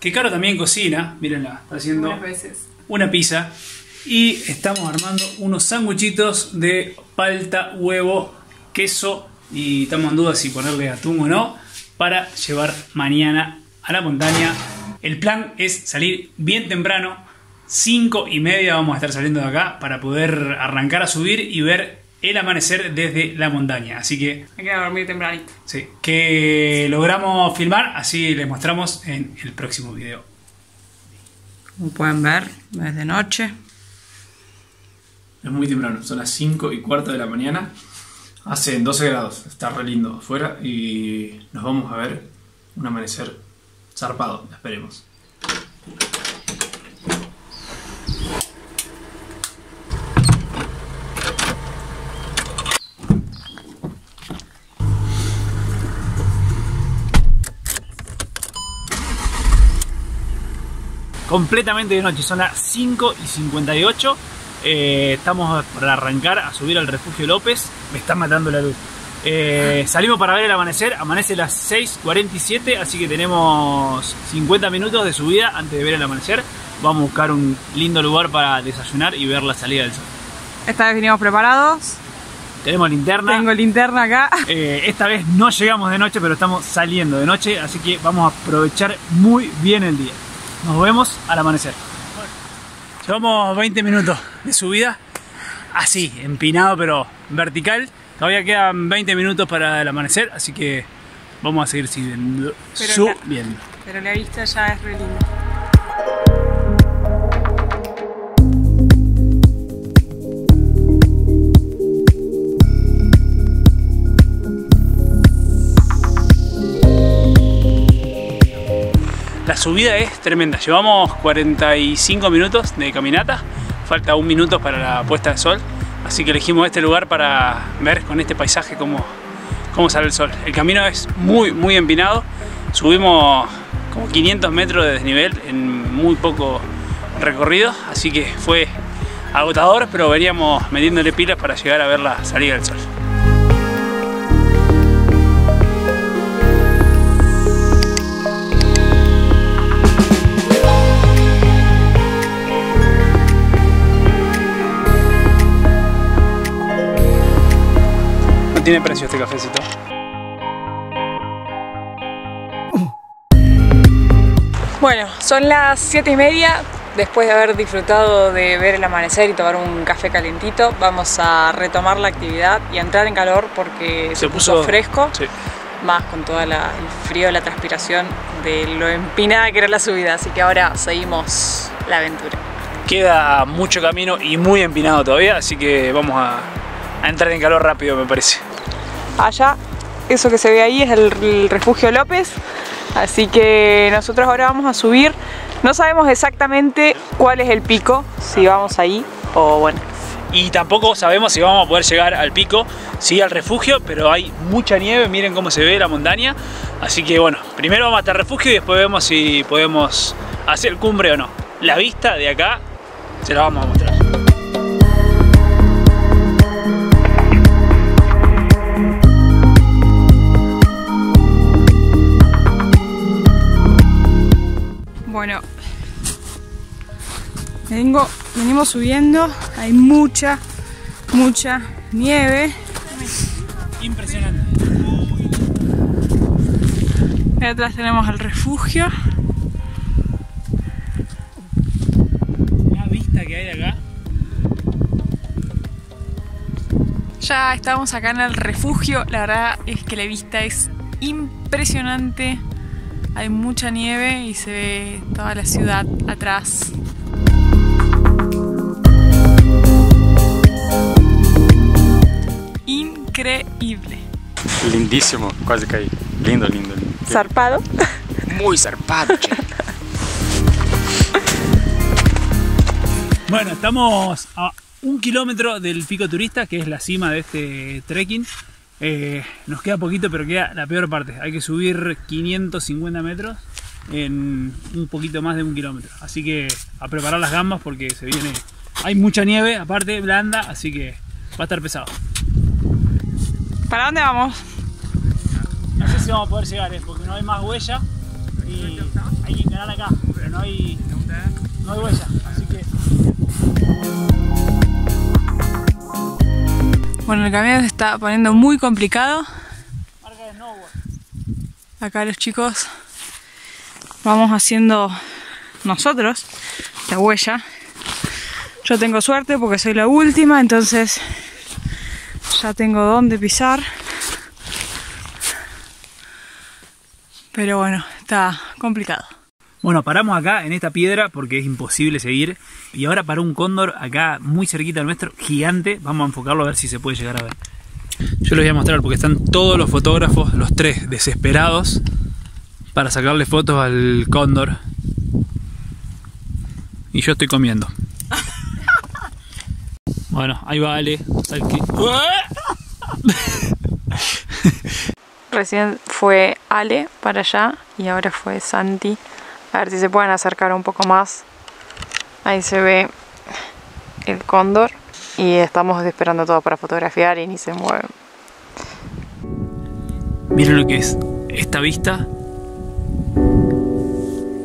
que Caro también cocina. Mírenla, está haciendo Unas veces. una pizza. Y estamos armando unos sanguchitos de palta, huevo, queso. Y estamos en duda si ponerle atún o no. Para llevar mañana a la montaña. El plan es salir bien temprano. 5 y media vamos a estar saliendo de acá para poder arrancar a subir y ver el amanecer desde la montaña. Así que Hay que ir a dormir tempranito. Sí, que logramos filmar, así les mostramos en el próximo video. Como pueden ver, es de noche. Es muy temprano, son las 5 y cuarto de la mañana. Hace 12 grados, está re lindo afuera y nos vamos a ver un amanecer zarpado, esperemos. Completamente de noche, son las 5 y 58. Eh, estamos para arrancar a subir al refugio López. Me está matando la luz. Eh, salimos para ver el amanecer, amanece a las 6.47, así que tenemos 50 minutos de subida antes de ver el amanecer. Vamos a buscar un lindo lugar para desayunar y ver la salida del sol. Esta vez vinimos preparados. Tenemos linterna. Tengo linterna acá. Eh, esta vez no llegamos de noche, pero estamos saliendo de noche, así que vamos a aprovechar muy bien el día. Nos vemos al amanecer. Llevamos 20 minutos de subida, así, empinado pero vertical. Todavía quedan 20 minutos para el amanecer, así que vamos a seguir subiendo. Pero la- subiendo. Pero la vista ya es re linda. Subida es tremenda. Llevamos 45 minutos de caminata. Falta un minuto para la puesta de sol. Así que elegimos este lugar para ver con este paisaje cómo, cómo sale el sol. El camino es muy, muy empinado. Subimos como 500 metros de desnivel en muy poco recorrido. Así que fue agotador, pero veníamos metiéndole pilas para llegar a ver la salida del sol. Tiene precio este cafecito. Bueno, son las 7 y media. Después de haber disfrutado de ver el amanecer y tomar un café calentito, vamos a retomar la actividad y a entrar en calor porque se, puso, fresco, Sí. más con todo el frío, la transpiración de lo empinada que era la subida. Así que ahora seguimos la aventura. Queda mucho camino y muy empinado todavía, así que vamos a, a entrar en calor rápido, me parece. Allá, eso que se ve ahí es el, refugio López. Así que nosotros ahora vamos a subir. No sabemos exactamente cuál es el pico, si vamos ahí o bueno. Y tampoco sabemos si vamos a poder llegar al pico, sí al refugio, pero hay mucha nieve, miren cómo se ve la montaña. Así que bueno, primero vamos hasta el refugio y después vemos si podemos hacer cumbre o no. La vista de acá se la vamos a mostrar. Bueno, vengo, venimos subiendo, hay mucha, mucha nieve. Impresionante. Ahí atrás tenemos el refugio. La vista que hay de acá. Ya estamos acá en el refugio, la verdad es que la vista es impresionante. Hay mucha nieve y se ve toda la ciudad atrás. Increíble. Lindísimo, quase caí. Lindo, lindo, lindo. Zarpado. Muy zarpado, che. Bueno, estamos a un kilómetro del pico turista, que es la cima de este trekking. Eh, nos queda poquito, pero queda la peor parte. Hay que subir 550 metros en un poquito más de un kilómetro. Así que a preparar las gambas porque se viene. Hay mucha nieve, aparte blanda, así que va a estar pesado. ¿Para dónde vamos? No sé si vamos a poder llegar, eh, porque no hay más huella. y hay que encarar acá, pero no hay, no hay huella, así que... Bueno, el camino se está poniendo muy complicado. Acá los chicos vamos haciendo nosotros la huella. Yo tengo suerte porque soy la última, entonces ya tengo dónde pisar. Pero bueno, está complicado. Bueno, paramos acá en esta piedra porque es imposible seguir. Y ahora para un cóndor acá muy cerquita nuestro, gigante. Vamos a enfocarlo a ver si se puede llegar a ver. Yo les voy a mostrar porque están todos los fotógrafos, los tres, desesperados para sacarle fotos al cóndor. Y yo estoy comiendo. Bueno, ahí va Ale. Recién fue Ale para allá y ahora fue Santi. A ver si se pueden acercar un poco más. Ahí se ve el cóndor y estamos esperando todo para fotografiar y ni se mueven. Miren lo que es esta vista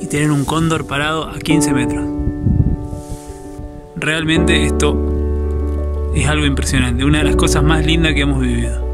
y tener un cóndor parado a 15 metros. Realmente esto es algo impresionante, una de las cosas más lindas que hemos vivido.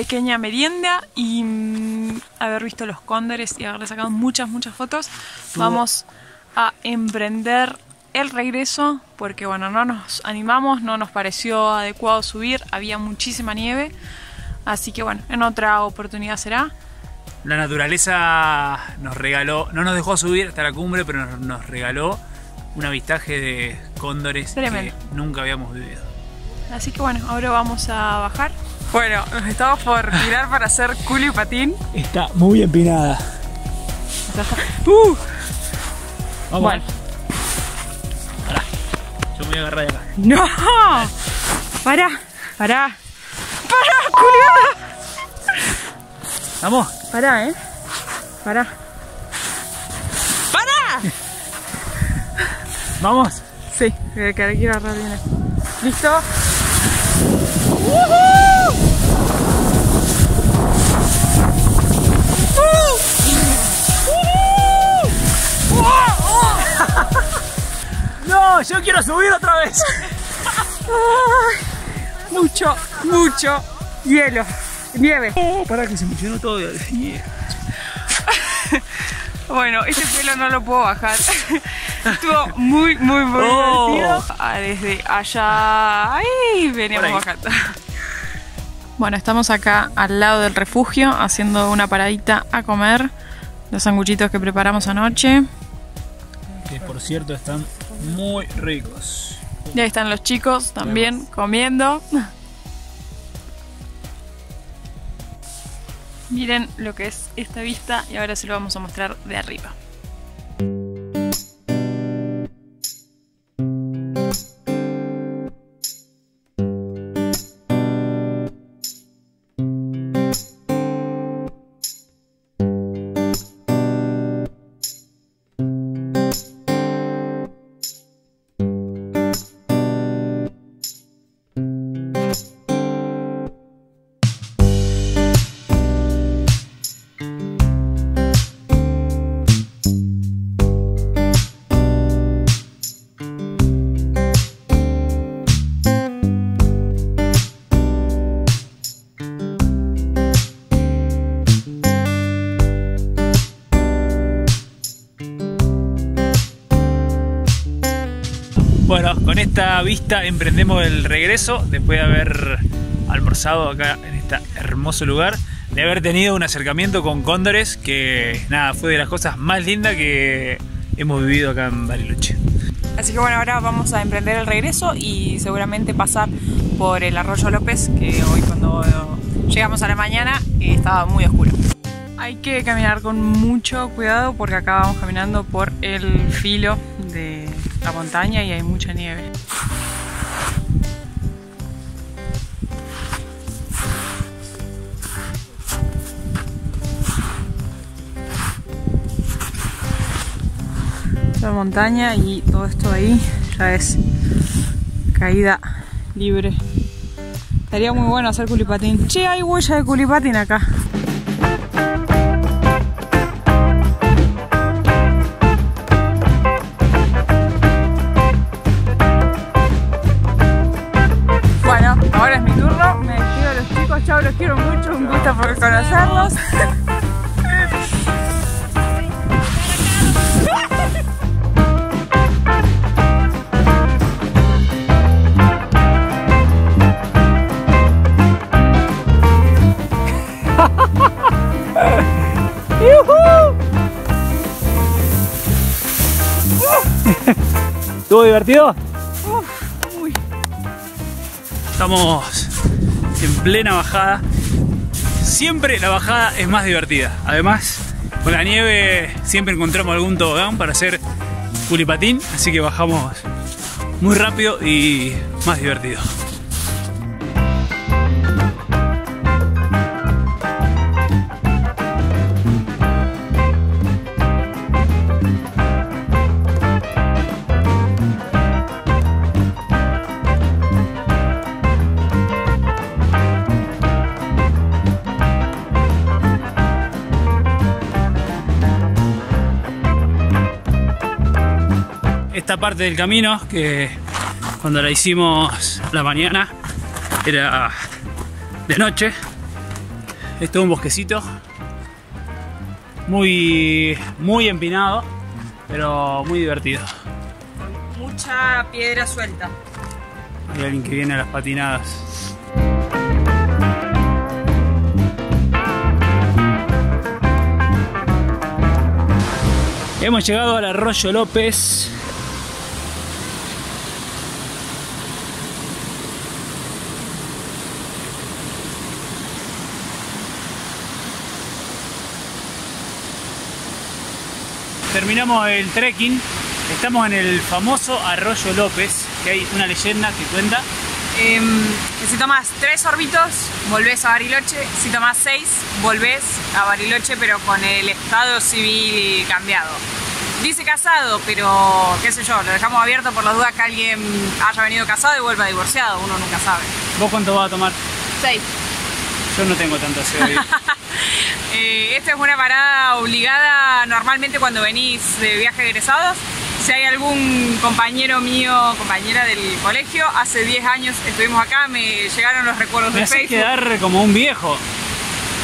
Pequeña merienda y mm, haber visto los cóndores y haberle sacado muchas, muchas fotos, vamos a emprender el regreso porque bueno, no nos animamos, no nos pareció adecuado subir, había muchísima nieve, así que bueno, en otra oportunidad será. La naturaleza nos regaló, no nos dejó subir hasta la cumbre, pero nos, nos regaló un avistaje de cóndores Tremendo. que nunca habíamos vivido. Así que bueno, ahora vamos a bajar. Bueno, nos estamos por tirar para hacer culo y patín. Está muy empinada. Uh, Vamos. Bueno. Pará. Yo me voy a agarrar de acá. ¡No! ¡Para! ¡Para! ¡Para, culiada! Vamos. Para, ¿eh? Para. ¡Para! Vamos. Sí, que que quiero agarrar bien. ¿Listo? No, yo quiero subir otra vez. Mucho, mucho hielo. Nieve. Oh, para que se me llenó todo nieve. Bueno, este pelo no lo puedo bajar. Estuvo muy, muy, muy Oh. divertido. Ah, Desde allá. Ahí veníamos bajando. Bueno, estamos acá al lado del refugio haciendo una paradita a comer. Los sanguchitos que preparamos anoche. Que por cierto están muy ricos. Y ahí están los chicos también comiendo. Miren lo que es esta vista y ahora se lo vamos a mostrar de arriba. Esta vista emprendemos el regreso después de haber almorzado acá en este hermoso lugar, de haber tenido un acercamiento con cóndores que nada, fue de las cosas más lindas que hemos vivido acá en Bariloche. Así que bueno, ahora vamos a emprender el regreso y seguramente pasar por el Arroyo López, que hoy cuando llegamos a la mañana estaba muy oscuro. Hay que caminar con mucho cuidado porque acá vamos caminando por el filo de la montaña y hay mucha nieve. La montaña y todo esto ahí ya es caída libre. Estaría muy bueno hacer culipatín. Che, hay huella de culipatín acá. ¿Estuvo divertido? Estamos en plena bajada. Siempre la bajada es más divertida. Además, con la nieve siempre encontramos algún tobogán para hacer culipatín, así que bajamos muy rápido y más divertido. Parte del camino que cuando la hicimos la mañana era de noche. Esto es un bosquecito muy, muy empinado, pero muy divertido. Mucha piedra suelta. Hay alguien que viene a las patinadas. Hemos llegado al arroyo López. Terminamos el trekking. Estamos en el famoso Arroyo López, que hay una leyenda que cuenta Em, que si tomas tres orbitos, volvés a Bariloche. Si tomas seis, volvés a Bariloche, pero con el estado civil cambiado. Dice casado, pero qué sé yo, lo dejamos abierto por la duda que alguien haya venido casado y vuelva divorciado, uno nunca sabe. ¿Vos cuánto vas a tomar? Seis. Yo no tengo tanta sed. Eh, esta es una parada obligada normalmente cuando venís de viaje de egresados. Si hay algún compañero mío, compañera del colegio, hace 10 años estuvimos acá, me llegaron los recuerdos Me de Facebook. quedar como un viejo.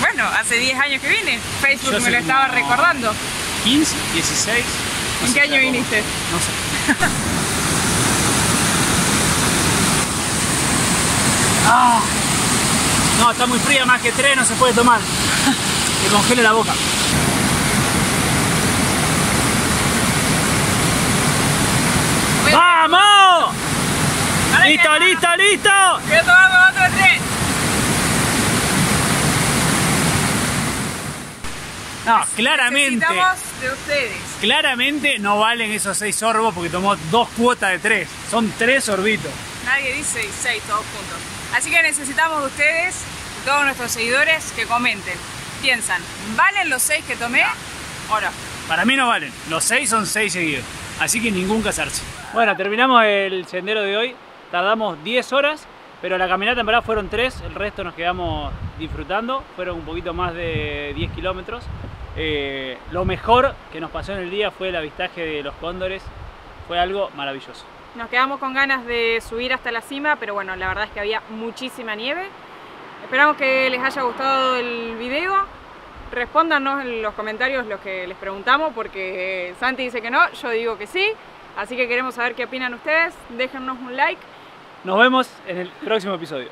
Bueno, hace 10 años que vine, Facebook Yo me lo estaba recordando. 15, 16. no ¿En qué año viniste? No sé. Ah. No, está muy fría, más que tres no se puede tomar. Que congele la boca. ¡Vamos! ¡Listo, que- listo, listo! Quiero tomarme otro tres. No, claramente, Necesitamos de ustedes. claramente no valen esos seis sorbos porque tomó dos cuotas de tres. Son tres sorbitos. Nadie dice 6 todos juntos. Así que necesitamos de ustedes, de todos nuestros seguidores, que comenten. Piensan, ¿valen los 6 que tomé? ¿O no? Para mí no valen. Los seis son seis seguidos. Así que ningún casarse. Bueno, terminamos el sendero de hoy. Tardamos 10 horas, pero la caminata en verdad fueron 3. El resto nos quedamos disfrutando. Fueron un poquito más de 10 kilómetros. Eh, lo mejor que nos pasó en el día fue el avistaje de los cóndores. Fue algo maravilloso. Nos quedamos con ganas de subir hasta la cima, pero bueno, la verdad es que había muchísima nieve. Esperamos que les haya gustado el video. Respóndanos en los comentarios lo que les preguntamos, porque Santi dice que no, yo digo que sí. Así que queremos saber qué opinan ustedes. Déjennos un like. Nos vemos en el próximo episodio.